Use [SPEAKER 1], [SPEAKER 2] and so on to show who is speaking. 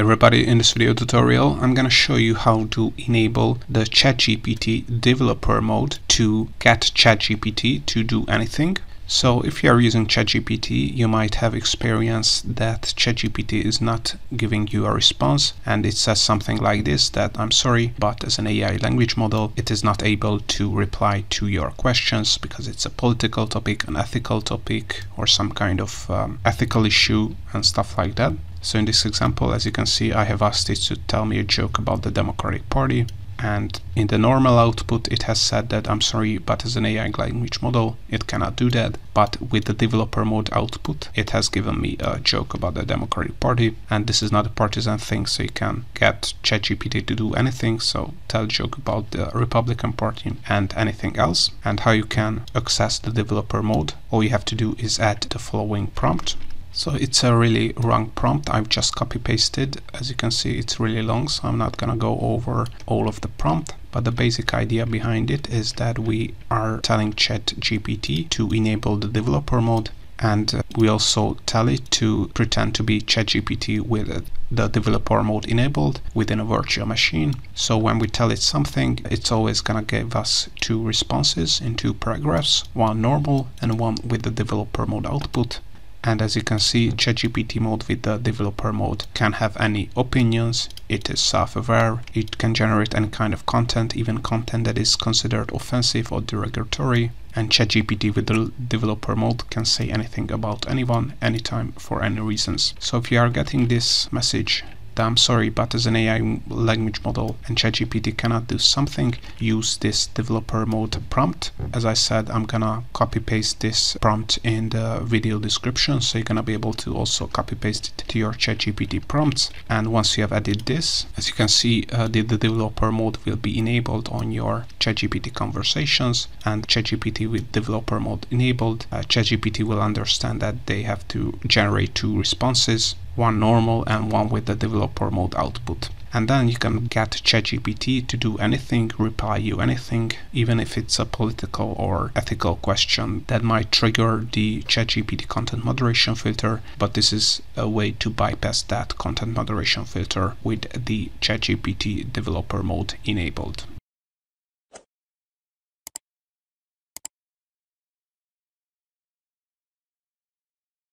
[SPEAKER 1] everybody, in this video tutorial I'm gonna show you how to enable the ChatGPT developer mode to get ChatGPT to do anything. So if you are using ChatGPT, you might have experienced that ChatGPT is not giving you a response and it says something like this that I'm sorry, but as an AI language model, it is not able to reply to your questions because it's a political topic, an ethical topic, or some kind of um, ethical issue and stuff like that. So in this example, as you can see, I have asked it to tell me a joke about the Democratic Party. And in the normal output, it has said that I'm sorry, but as an AI language model, it cannot do that. But with the developer mode output, it has given me a joke about the Democratic Party. And this is not a partisan thing, so you can get ChatGPT to do anything. So tell a joke about the Republican Party and anything else. And how you can access the developer mode. All you have to do is add the following prompt so it's a really wrong prompt. I've just copy pasted. As you can see, it's really long, so I'm not gonna go over all of the prompt. But the basic idea behind it is that we are telling ChatGPT to enable the developer mode and uh, we also tell it to pretend to be ChatGPT with the developer mode enabled within a virtual machine. So when we tell it something, it's always gonna give us two responses in two paragraphs, one normal and one with the developer mode output and as you can see ChatGPT mode with the developer mode can have any opinions. It is self-aware. It can generate any kind of content even content that is considered offensive or derogatory. And ChatGPT with the developer mode can say anything about anyone anytime for any reasons. So if you are getting this message I'm sorry, but as an AI language model and ChatGPT cannot do something, use this developer mode prompt. As I said, I'm gonna copy paste this prompt in the video description, so you're gonna be able to also copy paste it to your ChatGPT prompts. And once you have added this, as you can see, uh, the, the developer mode will be enabled on your ChatGPT conversations and ChatGPT with developer mode enabled, uh, ChatGPT will understand that they have to generate two responses one normal and one with the developer mode output and then you can get ChatGPT to do anything, reply you anything, even if it's a political or ethical question that might trigger the ChatGPT content moderation filter, but this is a way to bypass that content moderation filter with the ChatGPT developer mode enabled.